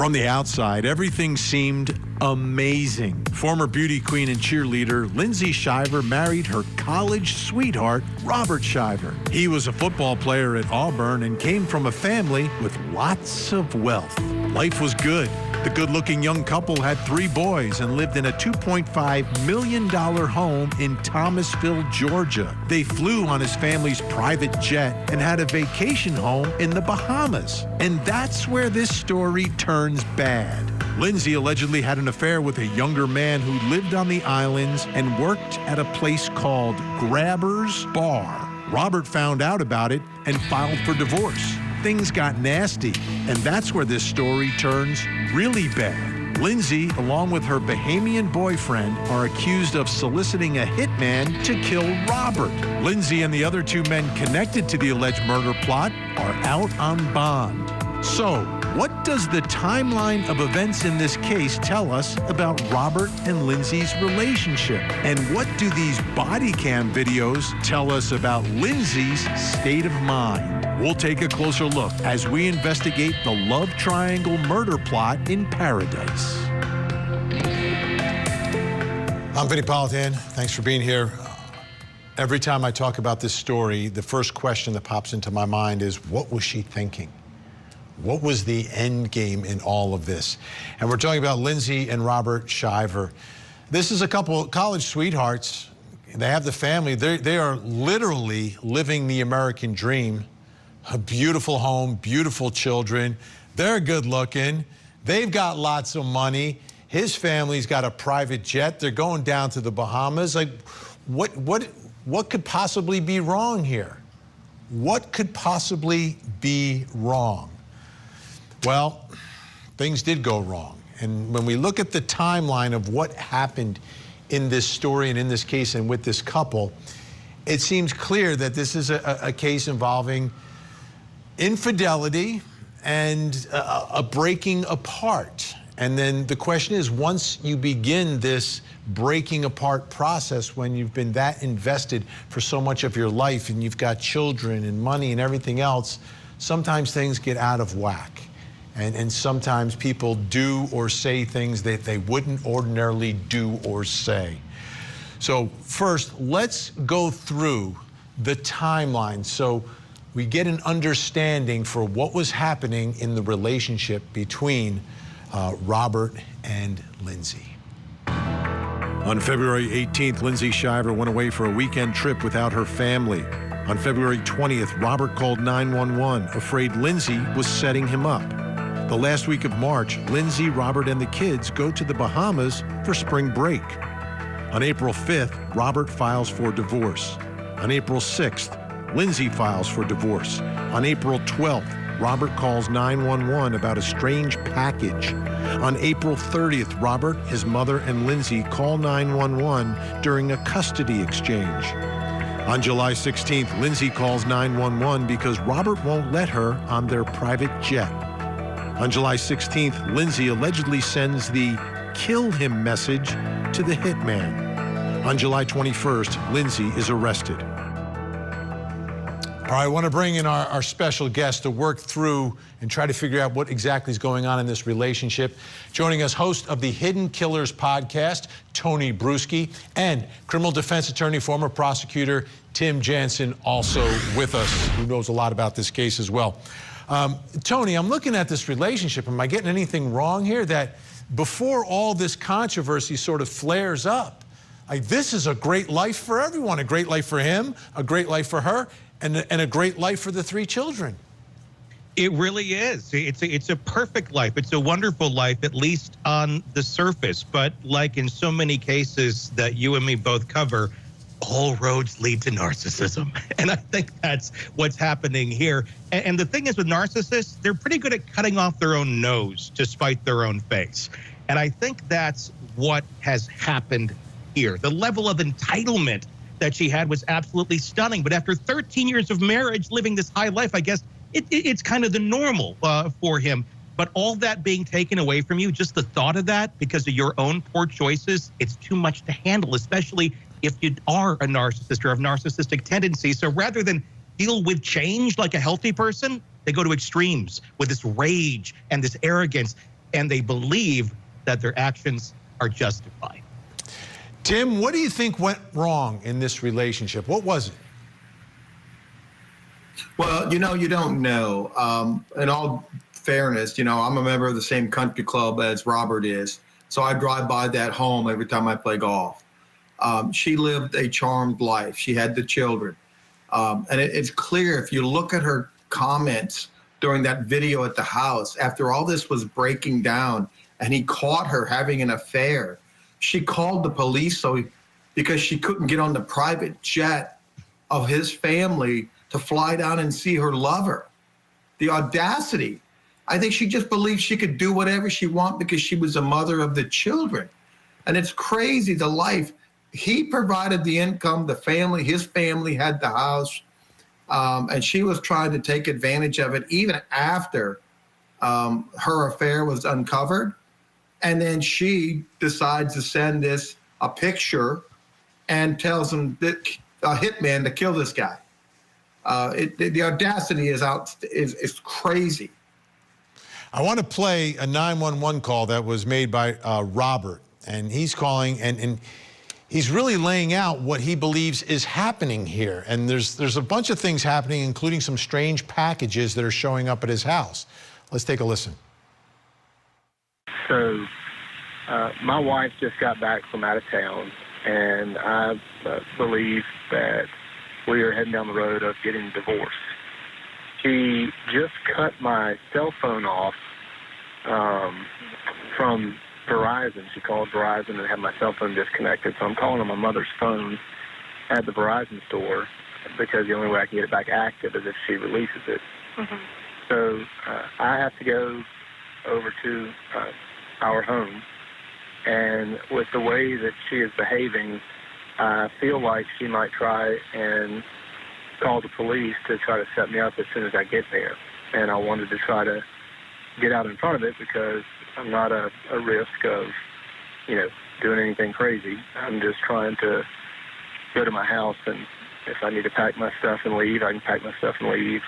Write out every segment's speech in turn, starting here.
From the outside, everything seemed amazing. Former beauty queen and cheerleader Lindsay Shiver married her college sweetheart, Robert Shiver. He was a football player at Auburn and came from a family with lots of wealth. Life was good. The good looking young couple had three boys and lived in a $2.5 million home in Thomasville, Georgia. They flew on his family's private jet and had a vacation home in the Bahamas. And that's where this story turns bad. Lindsay allegedly had an affair with a younger man who lived on the islands and worked at a place called Grabber's Bar. Robert found out about it and filed for divorce things got nasty. And that's where this story turns really bad. Lindsay, along with her Bahamian boyfriend, are accused of soliciting a hitman to kill Robert. Lindsay and the other two men connected to the alleged murder plot are out on bond. So, what does the timeline of events in this case tell us about Robert and Lindsay's relationship? And what do these body cam videos tell us about Lindsay's state of mind? We'll take a closer look as we investigate the love triangle murder plot in paradise. I'm Vinnie Politan. Thanks for being here. Every time I talk about this story, the first question that pops into my mind is what was she thinking? What was the end game in all of this? And we're talking about Lindsay and Robert Shiver. This is a couple college sweethearts. They have the family. They're, they are literally living the American dream. A beautiful home, beautiful children. They're good looking. They've got lots of money. His family's got a private jet. They're going down to the Bahamas. Like, what, what, what could possibly be wrong here? What could possibly be wrong? Well, things did go wrong. And when we look at the timeline of what happened in this story and in this case and with this couple, it seems clear that this is a, a case involving infidelity and a, a breaking apart. And then the question is once you begin this breaking apart process, when you've been that invested for so much of your life and you've got children and money and everything else, sometimes things get out of whack. And, and sometimes people do or say things that they wouldn't ordinarily do or say. So, first, let's go through the timeline so we get an understanding for what was happening in the relationship between uh, Robert and Lindsay. On February 18th, Lindsay Shiver went away for a weekend trip without her family. On February 20th, Robert called 911, afraid Lindsay was setting him up. The last week of March, Lindsay, Robert, and the kids go to the Bahamas for spring break. On April 5th, Robert files for divorce. On April 6th, Lindsay files for divorce. On April 12th, Robert calls 911 about a strange package. On April 30th, Robert, his mother, and Lindsay call 911 during a custody exchange. On July 16th, Lindsay calls 911 because Robert won't let her on their private jet. On July 16th, Lindsay allegedly sends the kill him message to the hitman. On July 21st, Lindsay is arrested. All right, I want to bring in our, our, special guest to work through and try to figure out what exactly is going on in this relationship. Joining us, host of the Hidden Killers podcast, Tony Brueski, and criminal defense attorney, former prosecutor Tim Jansen, also with us, who knows a lot about this case as well. Um, Tony, I'm looking at this relationship. Am I getting anything wrong here? That before all this controversy sort of flares up, like this is a great life for everyone, a great life for him, a great life for her, and, and a great life for the three children. It really is. It's a, it's a perfect life. It's a wonderful life, at least on the surface. But like in so many cases that you and me both cover, all roads lead to narcissism. And I think that's what's happening here. And, and, the thing is with narcissists, they're pretty good at cutting off their own nose to spite their own face. And I think that's what has happened here. The level of entitlement that she had was absolutely stunning. But after 13 years of marriage, living this high life, I guess it, it, it's kind of the normal uh, for him. But all that being taken away from you, just the thought of that because of your own poor choices, it's too much to handle, especially if you are a narcissist or have narcissistic tendencies. So rather than deal with change like a healthy person, they go to extremes with this rage and this arrogance. and they believe that their actions are justified. Tim, what do you think went wrong in this relationship? What was it? Well, you know, you don't know. Um, in all fairness, you know, I'm a member of the same country club as Robert is. So I drive by that home every time I play golf. Um, she lived a charmed life. She had the children. Um, and it, it's clear if you look at her comments during that video at the house, after all this was breaking down and he caught her having an affair, she called the police so because she couldn't get on the private jet of his family to fly down and see her lover. The audacity. I think she just believed she could do whatever she wanted because she was a mother of the children. And it's crazy the life he provided the income, the family, his family had the house, um, and she was trying to take advantage of it even after um, her affair was uncovered. And then she decides to send this a picture and tells him that a hitman to kill this guy. Uh, it, the, the audacity is out is, is crazy. I want to play a 911 call that was made by uh, Robert, and he's calling and and he's really laying out what he believes is happening here. And there's, there's a bunch of things happening, including some strange packages that are showing up at his house. Let's take a listen. So, uh, my wife just got back from out of town, and I uh, believe that we are heading down the road of getting divorced. She just cut my cell phone off um, from Verizon. She called Verizon and had my cell phone disconnected. So I'm calling on my mother's phone at the Verizon store because the only way I can get it back active is if she releases it. Mm-hmm. So uh, I have to go over to uh, our home. And with the way that she is behaving, I feel like she might try and call the police to try to set me up as soon as I get there. And I wanted to try to get out in front of it because I'm not a, a risk of, you know, doing anything crazy. I'm just trying to go to my house, and if I need to pack my stuff and leave, I can pack my stuff and leave.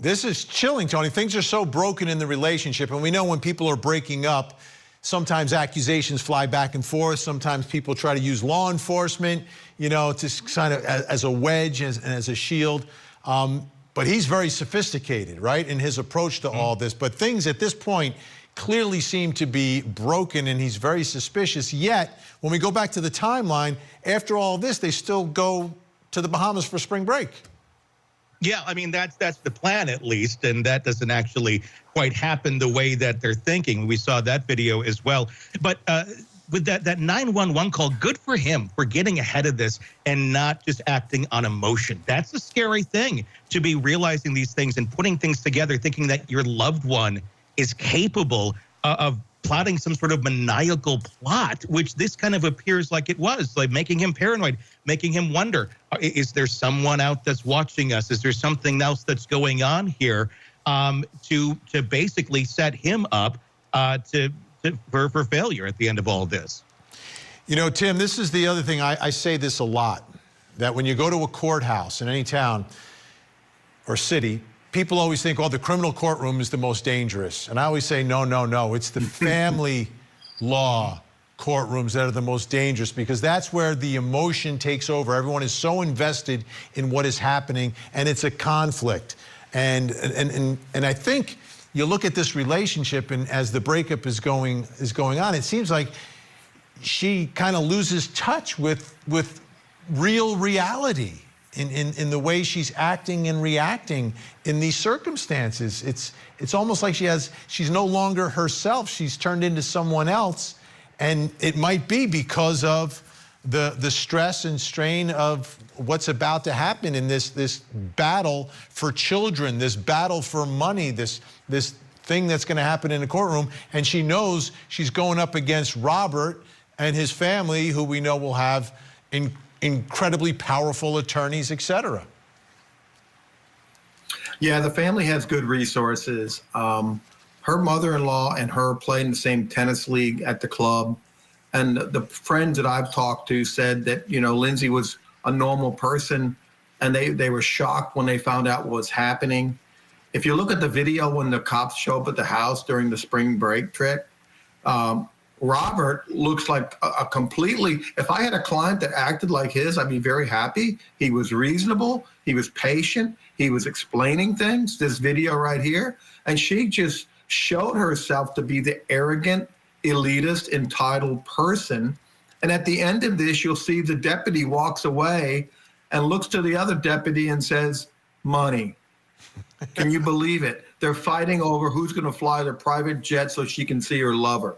This is chilling, Tony. Things are so broken in the relationship, and we know when people are breaking up, sometimes accusations fly back and forth. Sometimes people try to use law enforcement, you know, to kind of as, a wedge and as, a shield. Um, but he's very sophisticated, right, in his approach to mm all this. But things at this point clearly seem to be broken and he's very suspicious. Yet, when we go back to the timeline, after all this, they still go to the Bahamas for spring break. Yeah, I mean that's that's the plan at least, and that doesn't actually quite happen the way that they're thinking. We saw that video as well. But uh, with that that 911 call, good for him for getting ahead of this and not just acting on emotion. That's a scary thing to be realizing these things and putting things together, thinking that your loved one is capable uh, of plotting some sort of maniacal plot, which this kind of appears like it was, like making him paranoid, making him wonder: Is there someone out that's watching us? Is there something else that's going on here? Um, to to basically set him up uh, to for, for failure at the end of all this. You know, Tim, this is the other thing. I, I say this a lot that when you go to a courthouse in any town or city, people always think, oh, the criminal courtroom is the most dangerous. And I always say, no, no, no. It's the family law courtrooms that are the most dangerous because that's where the emotion takes over. Everyone is so invested in what is happening and it's a conflict. And, and, and, and I think you look at this relationship and as the breakup is going is going on, it seems like she kind of loses touch with with real reality in, in, in the way she's acting and reacting in these circumstances. It's it's almost like she has she's no longer herself. She's turned into someone else. And it might be because of the, the stress and strain of what's about to happen in this, this battle for children, this battle for money, this, this thing that's going to happen in the courtroom. And she knows she's going up against Robert and his family, who we know will have in, incredibly powerful attorneys, et cetera. Yeah, the family has good resources. Um, her mother-in-law and her played in the same tennis league at the club. And the friends that I've talked to said that, you know, Lindsay was a normal person and they, they were shocked when they found out what was happening. If you look at the video when the cops show up at the house during the spring break trip, um, Robert looks like a, a, completely. If I had a client that acted like his, I'd be very happy. He was reasonable. He was patient. He was explaining things. This video right here, and she just showed herself to be the arrogant, elitist, entitled person. And at the end of this, you'll see the deputy walks away and looks to the other deputy and says, "Money." Can you believe it? They're fighting over who's going to fly their private jet so she can see her lover.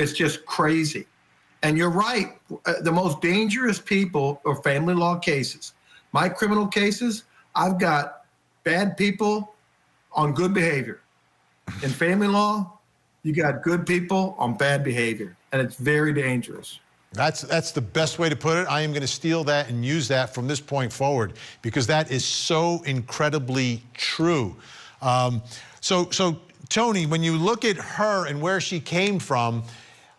It's just crazy. And you're right. Uh, the most dangerous people are family law cases. My criminal cases, I've got bad people on good behavior. In family law, you got good people on bad behavior, and it's very dangerous. That's that's the best way to put it. I am going to steal that and use that from this point forward because that is so incredibly true. Um, so so Tony, when you look at her and where she came from,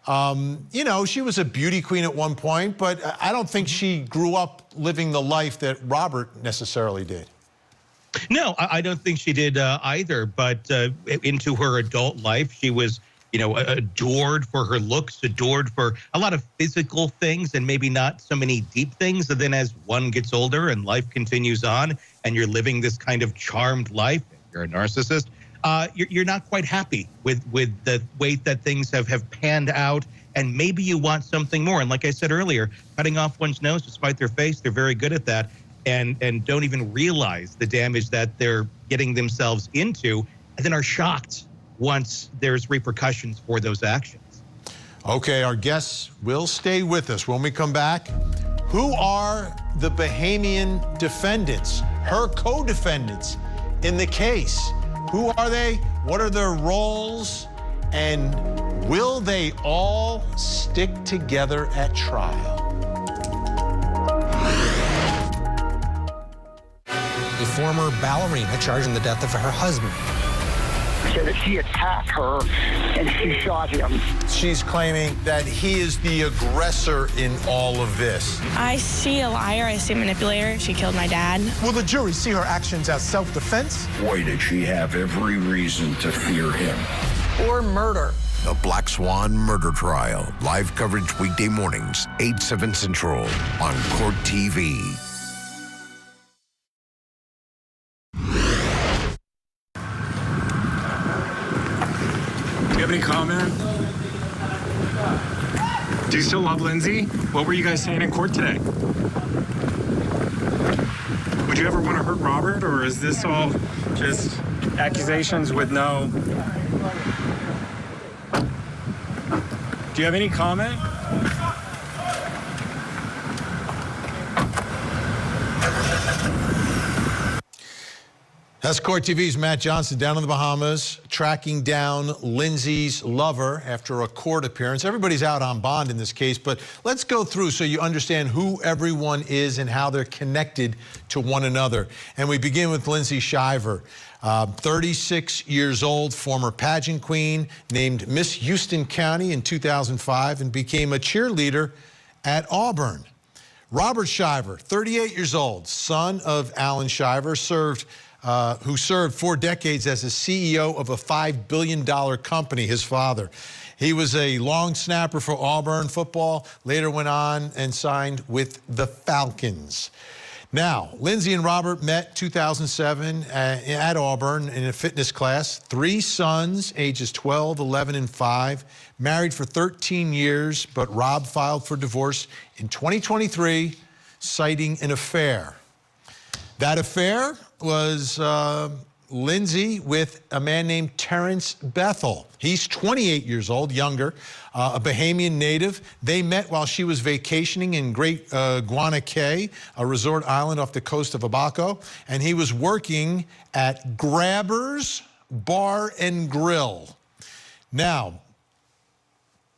um, you know, she was a beauty queen at one point, but I don't think she grew up living the life that Robert necessarily did. No, I don't think she did uh, either. But uh, into her adult life, she was, you know, adored for her looks, adored for a lot of physical things, and maybe not so many deep things. And then as one gets older and life continues on, and you're living this kind of charmed life, you're a narcissist uh, you're, you're not quite happy with with the way that things have have panned out and maybe you want something more. And like i said earlier cutting off one's nose to spite their face they're very good at that and and don't even realize the damage that they're getting themselves into and then are shocked once there's repercussions for those actions. Okay our guests will stay with us. When we come back who are the bahamian defendants her co-defendants in the case who are they? What are their roles? And will they all stick together at trial? A former ballerina charged in the death of her husband said that she attacked her and she shot him. She's claiming that he is the aggressor in all of this. I see a liar. I see a manipulator. She killed my dad. Will the jury see her actions as self-defense? Boy, did she have every reason to fear him. Or murder. The Black Swan Murder Trial. Live coverage weekday mornings, 8, 7 Central on Court TV. Oh, any comment? Do you still love Lindsay? What were you guys saying in court today? Would you ever want to hurt Robert, or is this all just accusations with no... Do you have any comment? That's Court TV's Matt Johnson down in the Bahamas, tracking down Lindsay's lover after a court appearance. Everybody's out on bond in this case, but let's go through so you understand who everyone is and how they're connected to one another. And we begin with Lindsay Shiver. Uh, 36 years old, former pageant queen, named Miss Houston County in 2005 and became a cheerleader at Auburn. Robert Shiver, 38 years old, son of Alan Shiver, served uh, who served four decades as the CEO of a $5 billion company, his father. He was a long snapper for Auburn football, later went on and signed with the Falcons. Now, Lindsay and Robert met 2007 uh, at Auburn in a fitness class. Three sons, ages 12, 11, and 5. Married for 13 years, but Rob filed for divorce in 2023, citing an affair. That affair was uh, Lindsay with a man named Terrance Bethel. He's 28 years old, younger, uh, a Bahamian native. They met while she was vacationing in Great uh, Guana Cay, a resort island off the coast of Abaco, and he was working at Grabbers Bar and Grill. Now,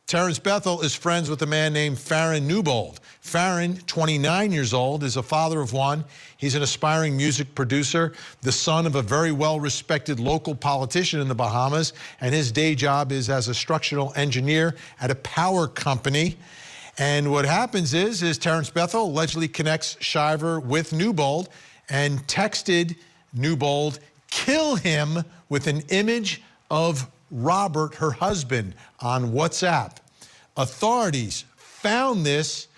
Terrance Bethel is friends with a man named Faron Newbold. Faron, 29 years old, is a father of one. He's an aspiring music producer, the son of a very well-respected local politician in the Bahamas, and his day job is as a structural engineer at a power company. And what happens is, is Terrance Bethel allegedly connects Shiver with Newbold and texted Newbold, kill him with an image of Robert, her husband, on WhatsApp. Authorities found this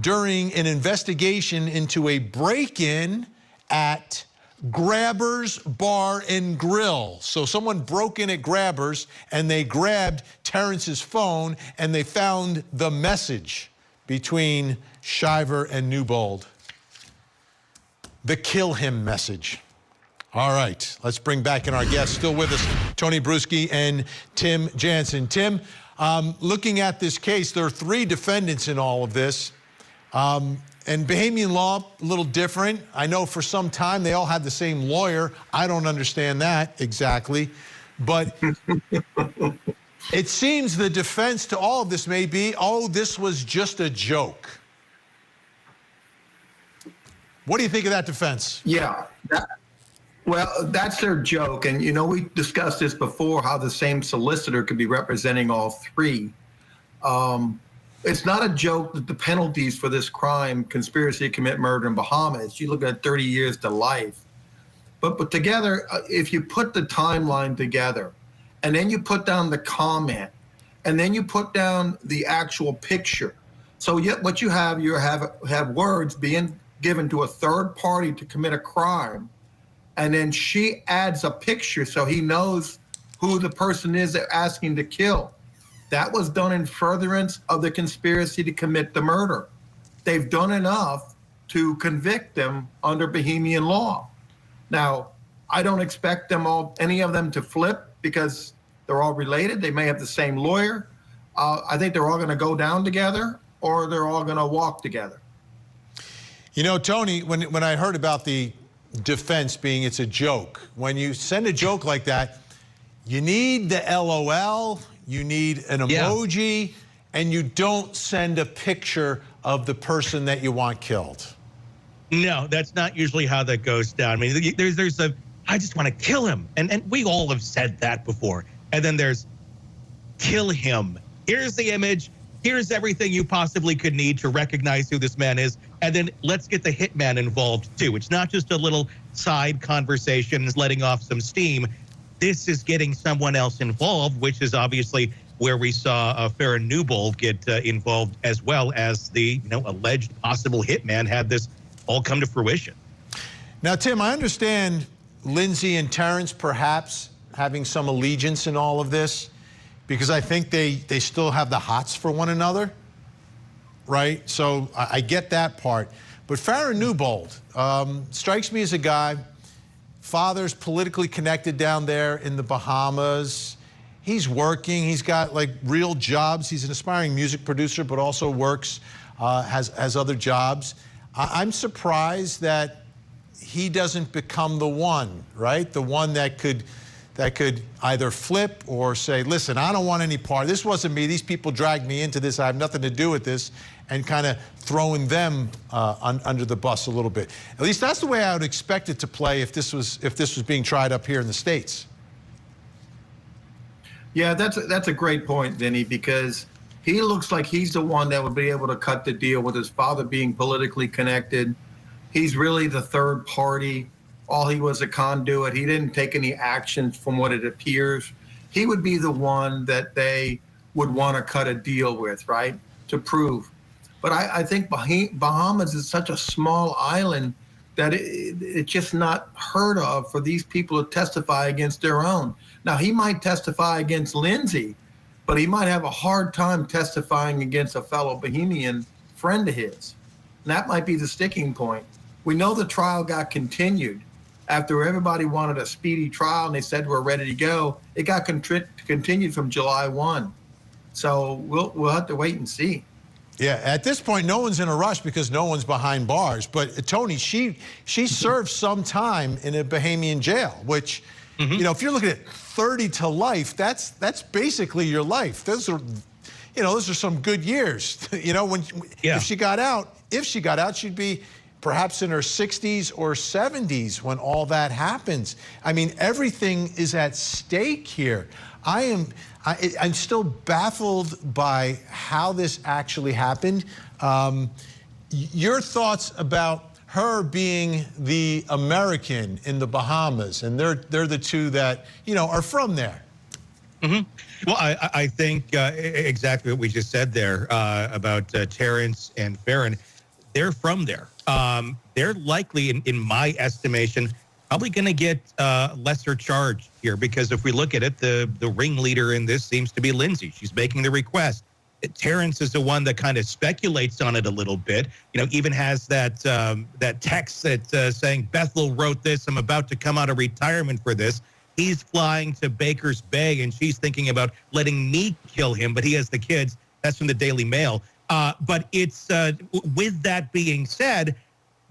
during an investigation into a break in at Grabbers Bar and Grill. So someone broke in at Grabbers and they grabbed Terrance's phone and they found the message between Shiver and Newbold. The kill him message. All right, let's bring back in our guests. Still with us, Tony Brueski and Tim Jansen. Tim, um, looking at this case, there are three defendants in all of this. Um, and Bahamian law, a little different. I know for some time they all had the same lawyer. I don't understand that exactly. But it seems the defense to all of this may be oh, this was just a joke. What do you think of that defense? Yeah. That, well, that's their joke. And, you know, we discussed this before how the same solicitor could be representing all three. Um, it's not a joke that the penalties for this crime, conspiracy to commit murder in Bahamas, you look at 30 years to life. But, but together, uh, if you put the timeline together, and then you put down the comment, and then you put down the actual picture. So yet what you have, you have have words being given to a third party to commit a crime, and then she adds a picture so he knows who the person is they're asking to kill. That was done in furtherance of the conspiracy to commit the murder. They've done enough to convict them under Bahamian law. Now, I don't expect them all, any of them to flip because they're all related. They may have the same lawyer. Uh, I think they're all going to go down together or they're all going to walk together. You know, Tony, when, when I heard about the defense being it's a joke, when you send a joke like that, you need the LOL, you need an emoji, yeah. and you don't send a picture of the person that you want killed. No, that's not usually how that goes down. I mean, there's there's a I just want to kill him, and and we all have said that before. And then there's kill him. Here's the image. Here's everything you possibly could need to recognize who this man is. And then let's get the hitman involved too. It's not just a little side conversation, letting off some steam. This is getting someone else involved, which is obviously where we saw uh, Farah Newbold get uh, involved, as well as the you know alleged possible hitman had this all come to fruition. Now, Tim, I understand Lindsay and Terrance perhaps having some allegiance in all of this because I think they, they still have the hots for one another, right? So I, I get that part. But Farah Newbold um, strikes me as a guy, father's politically connected down there in the Bahamas. He's working, he's got like real jobs. He's an aspiring music producer, but also works, uh, has, has other jobs. I, I'm surprised that he doesn't become the one, right? The one that could that could either flip or say, listen, I don't want any part. This wasn't me. These people dragged me into this. I have nothing to do with this. And kind of throwing them uh, un under the bus a little bit. At least that's the way I would expect it to play if this was if this was being tried up here in the states. Yeah, that's a, that's a great point, Vinnie, because he looks like he's the one that would be able to cut the deal with his father being politically connected. He's really the third party all he was a conduit. He didn't take any action from what it appears. He would be the one that they would want to cut a deal with, right? To prove. But I, I think Bahamas is such a small island that it, it's just not heard of for these people to testify against their own. Now, he might testify against Lindsay, but he might have a hard time testifying against a fellow Bahamian friend of his. And that might be the sticking point. We know the trial got continued after everybody wanted a speedy trial and they said we're ready to go, it got contri- continued from July 1. So we'll we'll have to wait and see. Yeah, at this point, no one's in a rush because no one's behind bars. But uh, Tony, she she served some time in a Bahamian jail, which, mm-hmm. you know, if you're looking at 30 to life, that's that's basically your life. Those are, you know, those are some good years. you know, when yeah. if she got out, if she got out, she'd be perhaps in her 60s or 70s when all that happens. I mean, everything is at stake here. I am, I, am still baffled by how this actually happened. Um, your thoughts about her being the American in the Bahamas, and they're they're the two that you know are from there. Mm-hmm. Well, I, I think uh, exactly what we just said there uh, about uh, Terrance and Faron. They're from there. Um, they're likely, in, in my estimation, probably going to get uh, lesser charge here because if we look at it, the the ringleader in this seems to be Lindsay. She's making the request. Terrance is the one that kind of speculates on it a little bit. You know, even has that um, that text that uh, saying Bethel wrote this. I'm about to come out of retirement for this. He's flying to Baker's Bay, and she's thinking about letting me kill him, but he has the kids. That's from the Daily Mail. Uh, but it's uh, with that being said,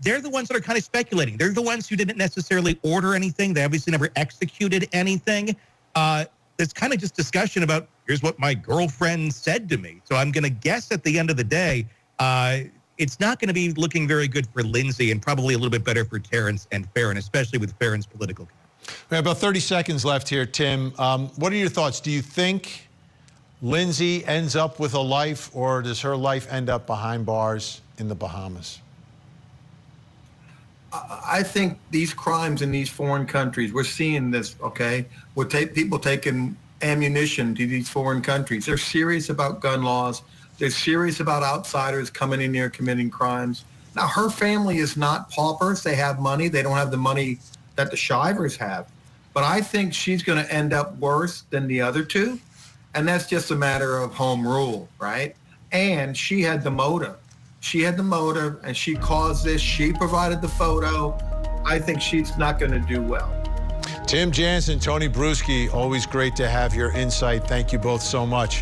they're the ones that are kind of speculating. They're the ones who didn't necessarily order anything. They obviously never executed anything. Uh, it's kind of just discussion about here's what my girlfriend said to me. So I'm going to guess at the end of the day, uh, it's not going to be looking very good for Lindsay and probably a little bit better for Terrance and Faron, especially with Faron's political. We have about 30 seconds left here, Tim. Um, what are your thoughts? Do you think Lindsay ends up with a life, or does her life end up behind bars in the Bahamas? I think these crimes in these foreign countries, we're seeing this, okay? We're people taking ammunition to these foreign countries. They're serious about gun laws. They're serious about outsiders coming in here committing crimes. Now, her family is not paupers. They have money. They don't have the money that the Shivers have. But I think she's going to end up worse than the other two. And that's just a matter of home rule, right? And she had the motive. She had the motive and she caused this. She provided the photo. I think she's not going to do well. Tim Jansen, Tony Brueski, always great to have your insight. Thank you both so much.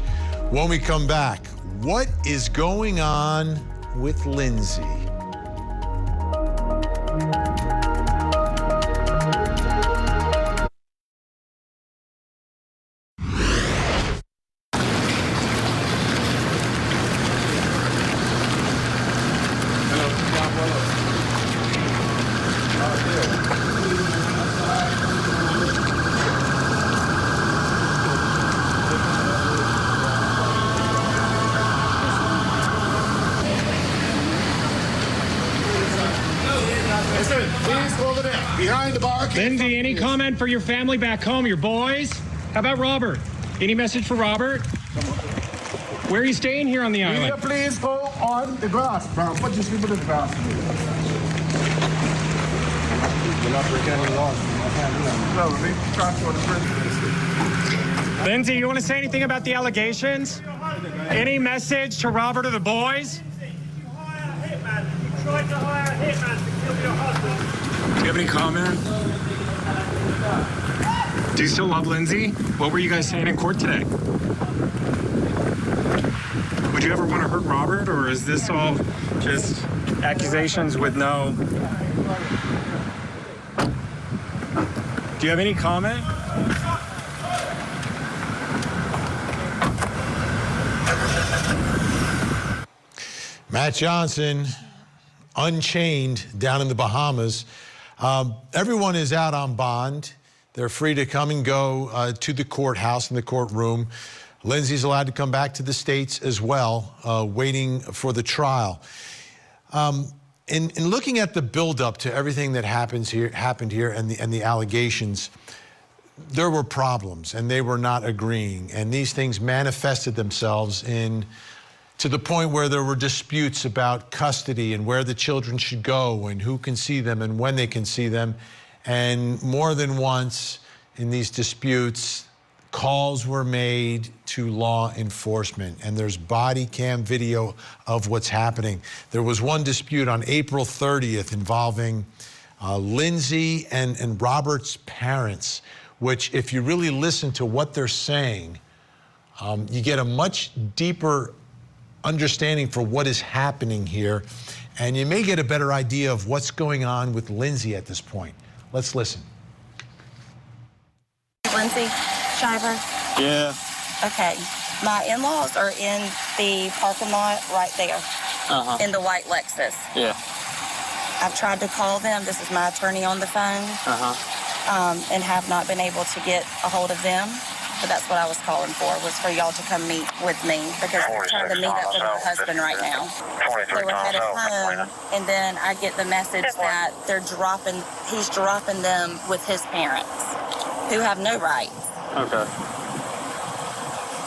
When we come back, what is going on with Lindsay? Lindsay, any comment for your family back home, your boys? How about Robert? Any message for Robert? Where are you staying here on the island? Will please go on the grass, bro. Put your sleep on the grass. You're not pretending lost. I can't do. No, we transfer the prison. Lindsay, you want to say anything about the allegations? Any message to Robert or the boys? tried to hire a hitman to kill your husband. Do you have any comment? Do you still love Lindsay? What were you guys saying in court today? Would you ever want to hurt Robert, or is this all just accusations with no. Do you have any comment? Matt Johnson, unchained down in the Bahamas. Um, everyone is out on bond. They're free to come and go uh, to the courthouse in the courtroom. Lindsay's allowed to come back to the States as well, uh, waiting for the trial. Um, in, in, looking at the buildup to everything that happens here, happened here and the, and the allegations, there were problems and they were not agreeing. And these things manifested themselves in to the point where there were disputes about custody and where the children should go and who can see them and when they can see them. And more than once in these disputes, calls were made to law enforcement, and there's body cam video of what's happening. There was one dispute on April 30th involving uh, Lindsay and, and Robert's parents, which, if you really listen to what they're saying, um, you get a much deeper understanding for what is happening here, and you may get a better idea of what's going on with Lindsay at this point. Let's listen. Lindsay Shiver? Yeah. Okay. My in laws are in the parking lot right there uh-huh. in the white Lexus. Yeah. I've tried to call them. This is my attorney on the phone. Uh huh. um, and have not been able to get a hold of them. But that's what I was calling for, was for y'all to come meet with me because I'm trying to meet up with my husband right now. They were headed home, and then I get the message that they're dropping, he's dropping them with his parents, who have no rights. Okay.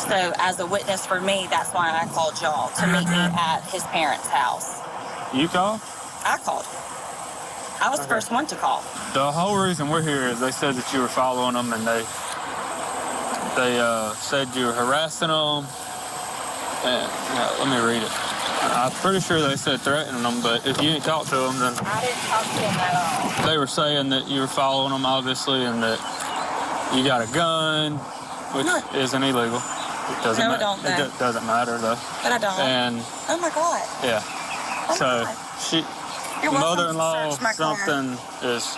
So as a witness for me, that's why I called y'all to meet me mm-hmm. at his parents' house. You called? I called. I was the first one to call. The whole reason we're here is they said that you were following them and they they uh, said you were harassing them. And yeah, let me read it. I'm pretty sure they said threatening them, but if you ain't talked to them, then I didn't talk to him at all. they were saying that you were following them, obviously, and that you got a gun, which No. isn't illegal. It doesn't No, it don't, It do- doesn't matter though. But I don't. And oh my God. yeah, Oh so my God. she, You're welcome to mother-in-law, my car. something is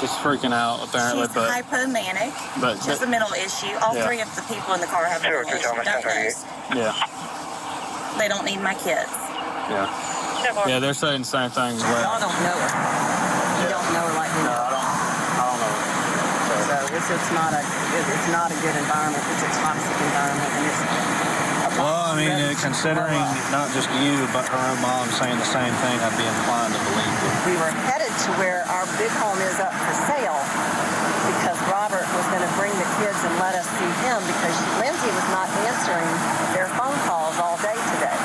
she's freaking out apparently, She's but hypomanic. but She's a mental issue. All Yeah. three of the people in the car have mental issue. Yeah, They don't need my kids. yeah, yeah. They're saying the same thing as well. Y'all don't know her. You don't know her like me. No, I don't. I don't know. Her. So it's, it's not a it, it's not a good environment. It's a toxic environment, and it's. Well, I mean, uh, considering not just you, but her own mom saying the same thing, I'd be inclined to believe you. We were headed to where our big home is up for sale because Robert was going to bring the kids and let us see him because Lindsay was not answering their phone calls all day today.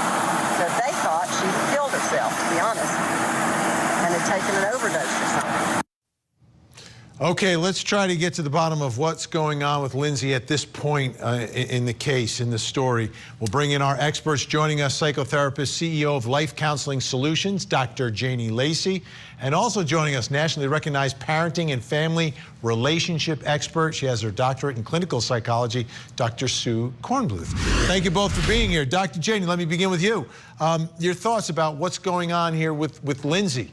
So they thought she killed herself, to be honest, and had taken an overdose or something. Okay, let's try to get to the bottom of what's going on with Lindsay at this point uh, in the case, in the story. We'll bring in our experts joining us, psychotherapist, CEO of Life Counseling Solutions, Dr. Janie Lacey, and also joining us, nationally recognized parenting and family relationship expert. She has her doctorate in clinical psychology, Dr. Sue Kornbluth. Thank you both for being here. Dr. Janie, let me begin with you. Um, your thoughts about what's going on here with, with Lindsay?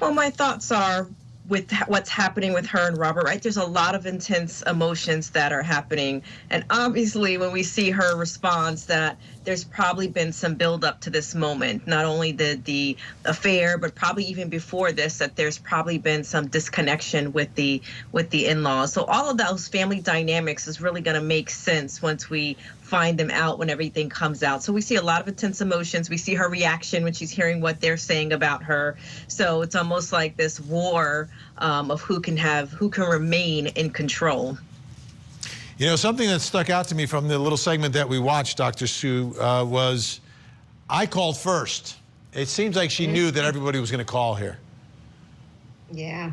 Well, my thoughts are with what's happening with her and Robert, right? There's a lot of intense emotions that are happening. And obviously, when we see her response, that there's probably been some buildup to this moment. Not only the, the affair, but probably even before this, that there's probably been some disconnection with the with the in-laws. So all of those family dynamics is really going to make sense once we find them out when everything comes out. So we see a lot of intense emotions. We see her reaction when she's hearing what they're saying about her. So it's almost like this war um, of who can have who can remain in control. You know, something that stuck out to me from the little segment that we watched, Dr. Sue, uh, was I called first. It seems like she knew that everybody was going to call here. Yeah.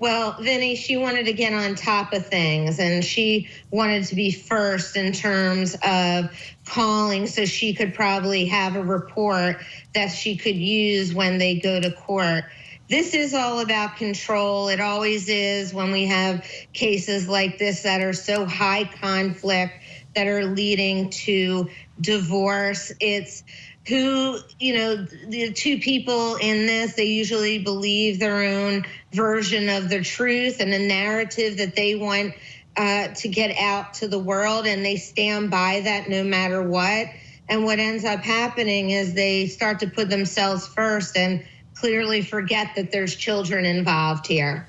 Well, Vinnie, she wanted to get on top of things and she wanted to be first in terms of calling so she could probably have a report that she could use when they go to court. This is all about control. It always is when we have cases like this that are so high conflict that are leading to divorce. It's who, you know, the two people in this, they usually believe their own version of the truth and a narrative that they want uh, to get out to the world, and they stand by that no matter what. And what ends up happening is they start to put themselves first and clearly forget that there's children involved here.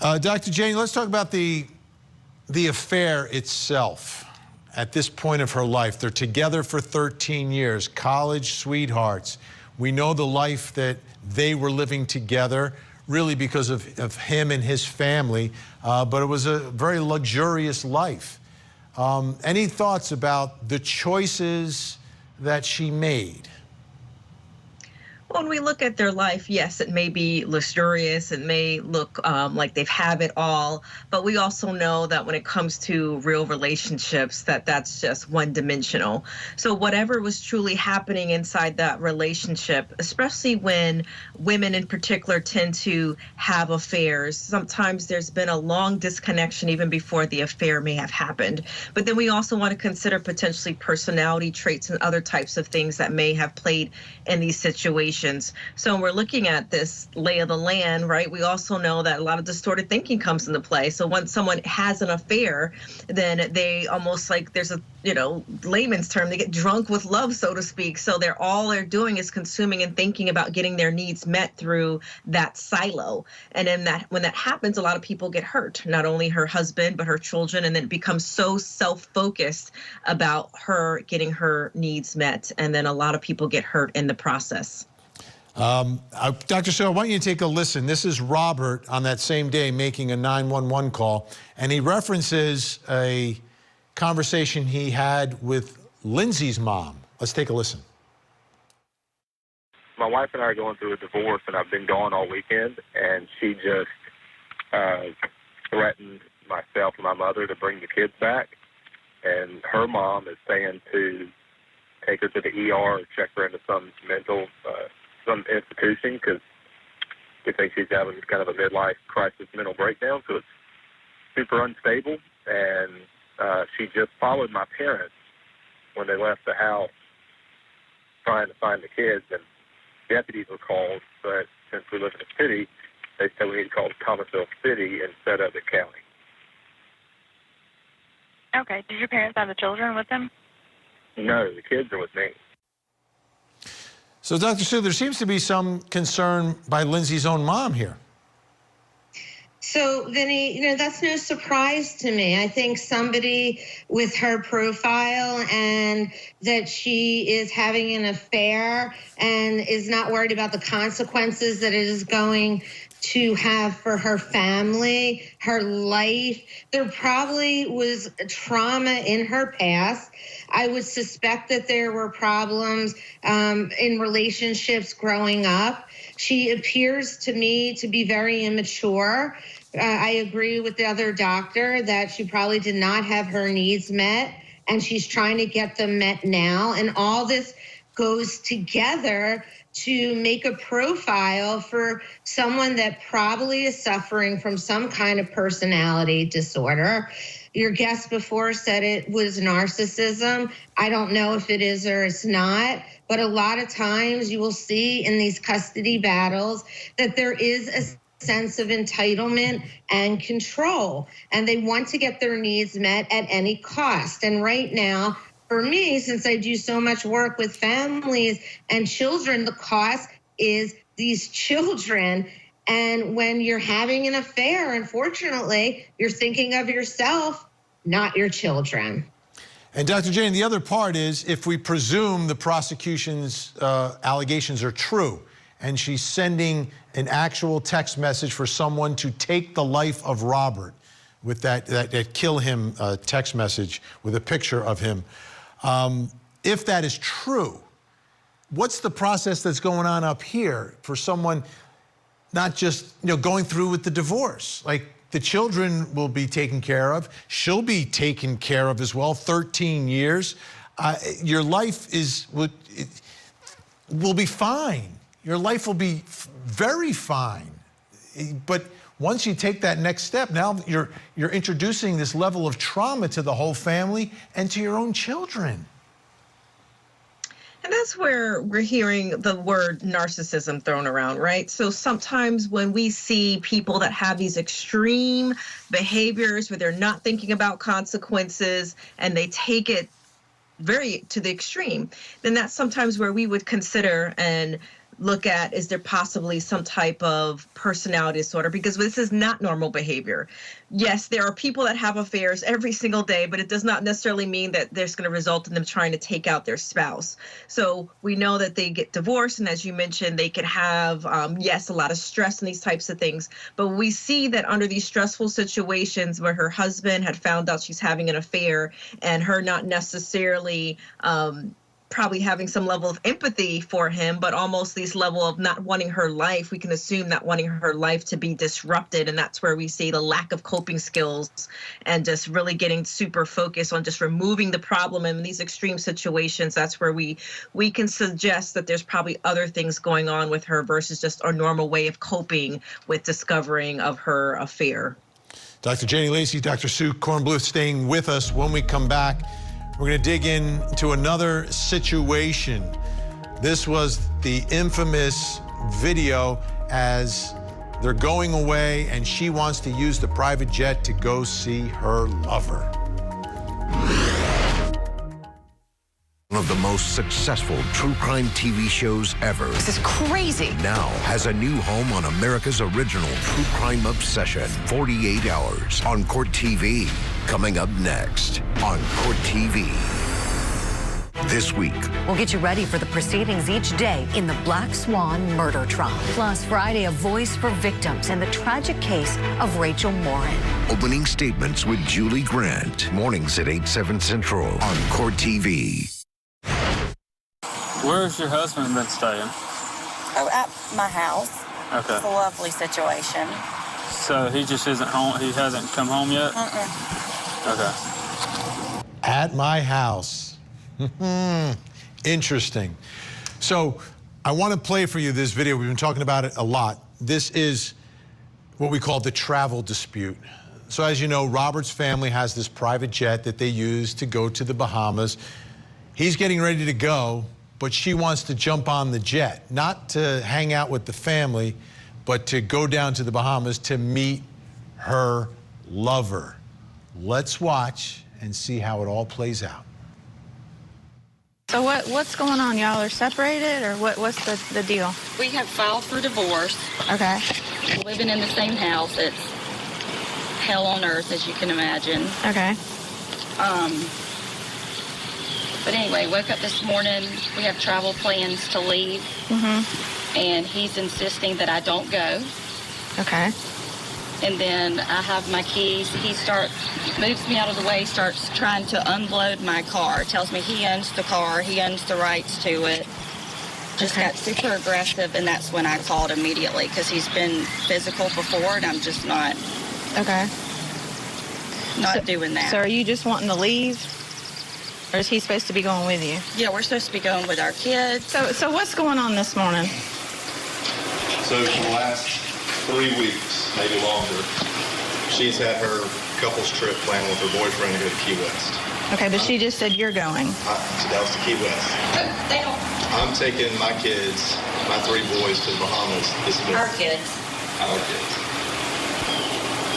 Uh, Dr. Jane, let's talk about the, the affair itself. At this point of her life, they're together for 13 years, college sweethearts. We know the life that they were living together, really because of, of him and his family, uh, but it was a very luxurious life. Um, any thoughts about the choices that she made? When we look at their life, yes, it may be luxurious. It may look um, like they've have it all, but we also know that when it comes to real relationships, that that's just one dimensional. So whatever was truly happening inside that relationship, especially when women in particular tend to have affairs, sometimes there's been a long disconnection even before the affair may have happened. But then we also want to consider potentially personality traits and other types of things that may have played in these situations emotions. So when we're looking at this lay of the land, right, we also know that a lot of distorted thinking comes into play. So once someone has an affair, then they almost like there's a you know layman's term they get drunk with love so to speak. So they're all they're doing is consuming and thinking about getting their needs met through that silo. And then that when that happens a lot of people get hurt. Not only her husband but her children and then it becomes so self-focused about her getting her needs met. And then a lot of people get hurt in the process um, uh, Dr. Sue, I want you to take a listen. This is Robert on that same day making a 911 call, and he references a conversation he had with Lindsay's mom. Let's take a listen. My wife and I are going through a divorce, and I've been gone all weekend, and she just uh, threatened myself and my mother to bring the kids back. And her mom is saying to take her to the ER check her into some mental uh, some institution because we think she's having kind of a midlife crisis mental breakdown. So it's super unstable, and uh, she just followed my parents when they left the house trying to find the kids, and deputies were called. But since we live in a city, they said we need to call Thomasville City instead of the county. Okay. Did your parents have the children with them? No, the kids are with me. So, Dr. Sue, there seems to be some concern by Lindsay's own mom here. So, Vinnie, you know, that's no surprise to me. I think somebody with her profile and that she is having an affair and is not worried about the consequences that it is going to have for her family, her life. There probably was trauma in her past. I would suspect that there were problems um, in relationships growing up. She appears to me to be very immature. Uh, I agree with the other doctor that she probably did not have her needs met and she's trying to get them met now. And all this goes together to make a profile for someone that probably is suffering from some kind of personality disorder. Your guest before said it was narcissism. I don't know if it is or it's not, but a lot of times you will see in these custody battles that there is a sense of entitlement and control, and they want to get their needs met at any cost. And right now, for me, since I do so much work with families and children, the cost is these children. And when you're having an affair, unfortunately, you're thinking of yourself, not your children. And Dr. Jane, the other part is if we presume the prosecution's uh, allegations are true, and she's sending an actual text message for someone to take the life of Robert with that, that, that kill him uh, text message with a picture of him. Um, if that is true, what's the process that's going on up here for someone not just you know going through with the divorce? Like the children will be taken care of. She'll be taken care of as well. 13 years. Uh, your life is will, will be fine. Your life will be very fine. But once you take that next step, now you're, you're introducing this level of trauma to the whole family and to your own children. And that's where we're hearing the word narcissism thrown around, right? So sometimes when we see people that have these extreme behaviors where they're not thinking about consequences and they take it very to the extreme, then that's sometimes where we would consider and look at is there possibly some type of personality disorder because this is not normal behavior. Yes, there are people that have affairs every single day, but it does not necessarily mean that there's going to result in them trying to take out their spouse. So we know that they get divorced, and as you mentioned, they can have, um, yes, a lot of stress and these types of things. But we see that under these stressful situations where her husband had found out she's having an affair and her not necessarily um, probably having some level of empathy for him, but almost this level of not wanting her life. We can assume that wanting her life to be disrupted. And that's where we see the lack of coping skills and just really getting super focused on just removing the problem in these extreme situations. That's where we we can suggest that there's probably other things going on with her versus just our normal way of coping with discovering of her affair. Dr. Janie Lacey, Dr. Sue Cornbluth staying with us when we come back. We're going to dig into another situation. This was the infamous video as they're going away and she wants to use the private jet to go see her lover. Of the most successful true crime TV shows ever. This is crazy. Now has a new home on America's original true crime obsession, 48 Hours on Court TV. Coming up next on Court TV. This week, We'll get you ready for the proceedings each day in the Black Swan murder trial. Plus, Friday, a voice for victims and the tragic case of Rachel Morin. opening statements with Julie Grant. Mornings at 8, 7 Central on Court TV. Where's your husband been staying? Oh, at my house. Okay. It's a lovely situation. So he just isn't home. He hasn't come home yet. Mm-mm. Okay. At my house. Interesting. So I want to play for you this video. We've been talking about it a lot. This is what we call the travel dispute. So as you know, Robert's family has this private jet that they use to go to the Bahamas. He's getting ready to go, but she wants to jump on the jet, not to hang out with the family, but to go down to the Bahamas to meet her lover. Let's watch and see how it all plays out. So what what's going on? Y'all are separated, or what? What's the the deal? We have filed for divorce. Okay. Living in the same house. It's hell on earth, as you can imagine. Okay. Um, but anyway, woke up this morning. We have travel plans to leave, Mhm. and he's insisting that I don't go. Okay. And then I have my keys. He starts moves me out of the way, starts trying to unload my car. Tells me he owns the car, he owns the rights to it. Just got super aggressive, and that's when I called immediately because he's been physical before, and I'm just not Okay. not doing that. So are you just wanting to leave, or is he supposed to be going with you? Yeah, we're supposed to be going with our kids. So so what's going on this morning? So for the last three weeks, maybe longer, she's had her couples trip planned with her boyfriend to go to Key West. Okay, but she just said you're going. I, so that was to Key West. They don't. I'm taking my kids, my three boys, to the Bahamas this week. Our kids. Our kids.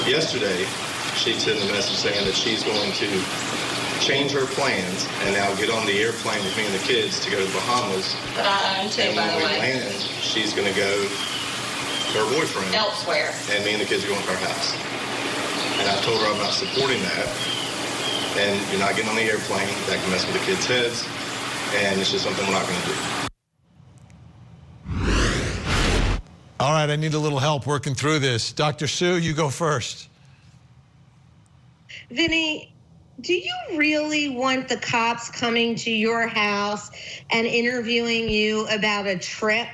Yesterday, she sent a message saying that she's going to change her plans and now get on the airplane with me and the kids to go to the Bahamas. That I own too, and by when the we way. land, she's going to go to her boyfriend. Elsewhere. and me and the kids are going to our house. And I told her I'm not supporting that. And you're not getting on the airplane. That can mess with the kids' heads. And it's just something we're not going to do. All right, I need a little help working through this. Dr. Sue, you go first. Vinnie, do you really want the cops coming to your house and interviewing you about a trip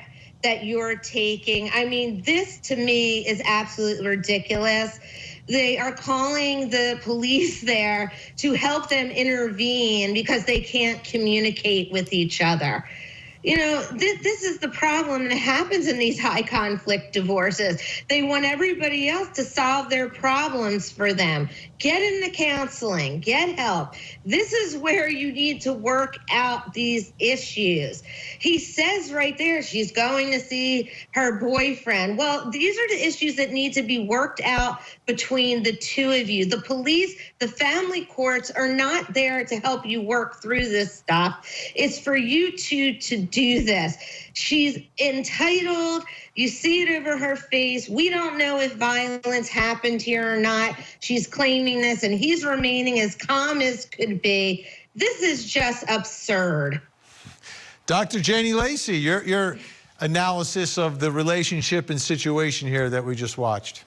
that you're taking? I mean, this to me is absolutely ridiculous. They are calling the police there to help them intervene because they can't communicate with each other. You know, this, this is the problem that happens in these high conflict divorces. They want everybody else to solve their problems for them. Get in the counseling, get help. This is where you need to work out these issues. He says right there she's going to see her boyfriend. Well, these are the issues that need to be worked out between the two of you. The police, the family courts are not there to help you work through this stuff. It's for you two to do this. She's entitled. You see it over her face. We don't know if violence happened here or not. She's claiming this, and he's remaining as calm as could be. This is just absurd. Dr. Janie Lacey, your, your analysis of the relationship and situation here that we just watched.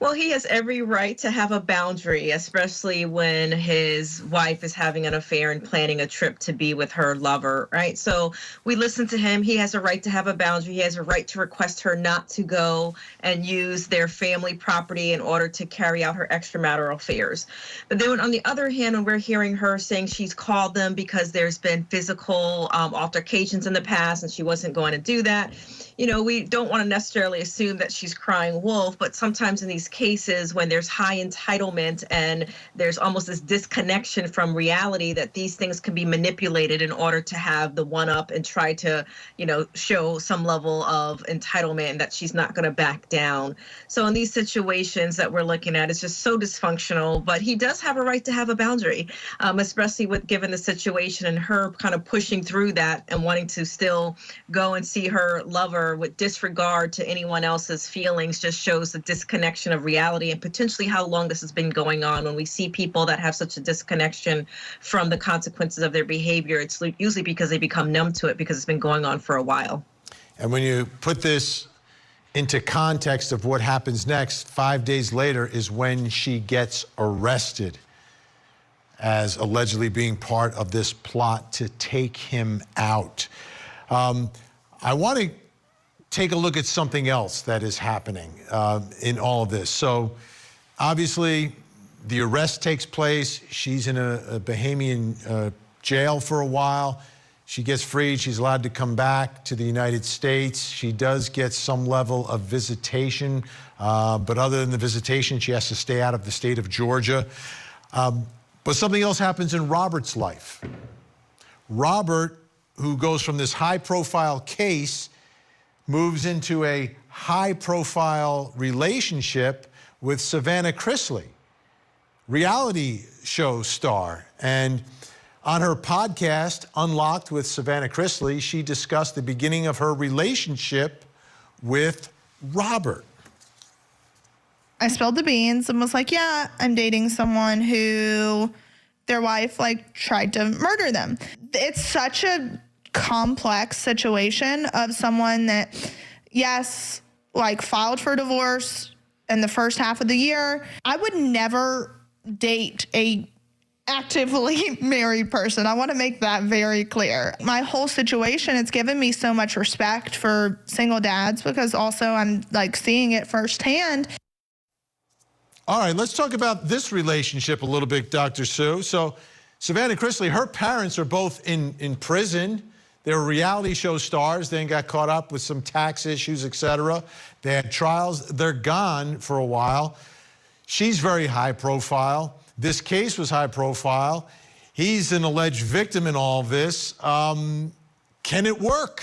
Well, he has every right to have a boundary, especially when his wife is having an affair and planning a trip to be with her lover, right? So we listen to him. He has a right to have a boundary. He has a right to request her not to go and use their family property in order to carry out her extramarital affairs. But then on the other hand, when we're hearing her saying she's called them because there's been physical um, altercations in the past and she wasn't going to do that, you know, we don't want to necessarily assume that she's crying wolf, but sometimes in these cases when there's high entitlement and there's almost this disconnection from reality that these things can be manipulated in order to have the one up and try to, you know, show some level of entitlement that she's not going to back down. So in these situations that we're looking at, it's just so dysfunctional. But he does have a right to have a boundary, um, especially with given the situation and her kind of pushing through that and wanting to still go and see her lover with disregard to anyone else's feelings just shows the disconnection of reality and potentially how long this has been going on. When we see people that have such a disconnection from the consequences of their behavior, it's usually because they become numb to it because it's been going on for a while. And when you put this into context of what happens next, five days later is when she gets arrested as allegedly being part of this plot to take him out. Um, I want to take a look at something else that is happening uh, in all of this. So, obviously, the arrest takes place. She's in a, a Bahamian uh, jail for a while. She gets freed. She's allowed to come back to the United States. She does get some level of visitation, uh, but other than the visitation, she has to stay out of the state of Georgia. Um, but something else happens in Robert's life. Robert, who goes from this high profile case, moves into a high profile relationship with Savannah Chrisley, reality show star. And on her podcast, Unlocked with Savannah Chrisley, she discussed the beginning of her relationship with Robert. I spilled the beans and was like, yeah, I'm dating someone who their wife like tried to murder them. It's such a complex situation of someone that, yes, like filed for divorce in the first half of the year. I would never date a actively married person. I want to make that very clear. My whole situation, it's given me so much respect for single dads because also I'm like seeing it firsthand. All right, let's talk about this relationship a little bit, Dr. Sue. So, Savannah Chrisley, her parents are both in, in prison. They're reality show stars, then got caught up with some tax issues, etc. They had trials. They're gone for a while. She's very high profile. This case was high profile. He's an alleged victim in all this. Um, can it work?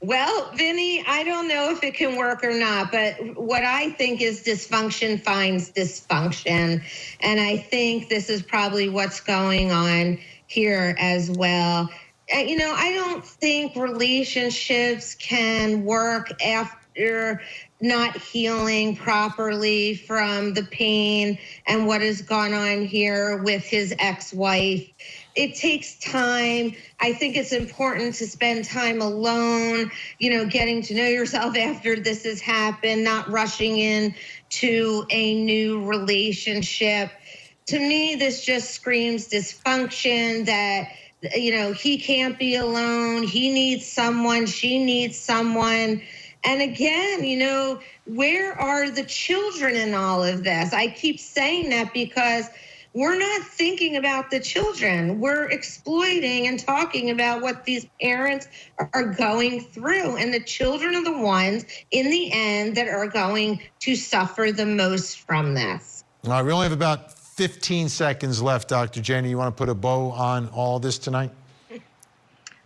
Well, Vinnie, I don't know if it can work or not, but what I think is dysfunction finds dysfunction. And I think this is probably what's going on here as well. You know, I don't think relationships can work after not healing properly from the pain and what has gone on here with his ex wife. It takes time. I think it's important to spend time alone, you know, getting to know yourself after this has happened, not rushing in to a new relationship. To me, this just screams dysfunction that you know, he can't be alone. He needs someone. She needs someone and again, you know, where are the children in all of this? I keep saying that because we're not thinking about the children. We're exploiting and talking about what these parents are going through. And the children are the ones in the end that are going to suffer the most from this. We only have about 15 seconds left, Dr. Jenny. You want to put a bow on all this tonight?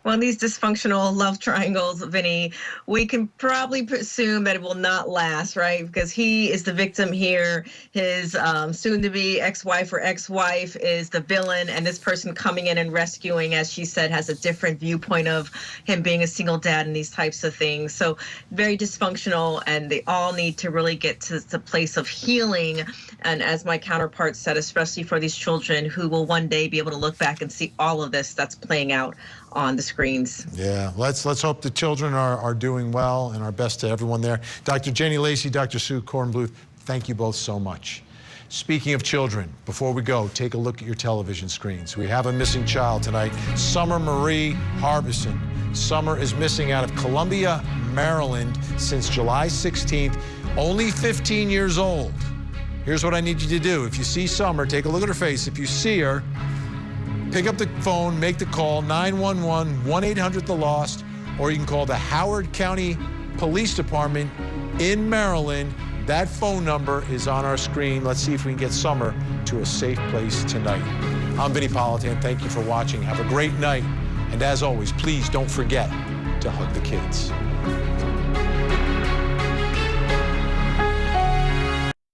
Well, these dysfunctional love triangles, Vinnie, we can probably assume that it will not last, right? Because he is the victim here. His um, soon to be ex wife or ex wife is the villain. And this person coming in and rescuing, as she said, has a different viewpoint of him being a single dad and these types of things. So, very dysfunctional. And they all need to really get to the place of healing. And as my counterpart said, especially for these children who will one day be able to look back and see all of this that's playing out on the screens. Yeah, let's let's hope the children are, are doing well and our best to everyone there. Dr. Jenny Lacey, Dr. Sue Cornbluth, thank you both so much. Speaking of children, before we go, take a look at your television screens. We have a missing child tonight, Summer Marie Harbison. Summer is missing out of Columbia, Maryland since July 16th, only 15 years old. Here's what I need you to do. If you see Summer, take a look at her face. If you see her, Pick up the phone, make the call, 911 1 800 The Lost, or you can call the Howard County Police Department in Maryland, That phone number is on our screen. Let's see if we can get Summer to a safe place tonight. I'm Vinnie Politan. Thank you for watching. Have a great night. And as always, please don't forget to hug the kids.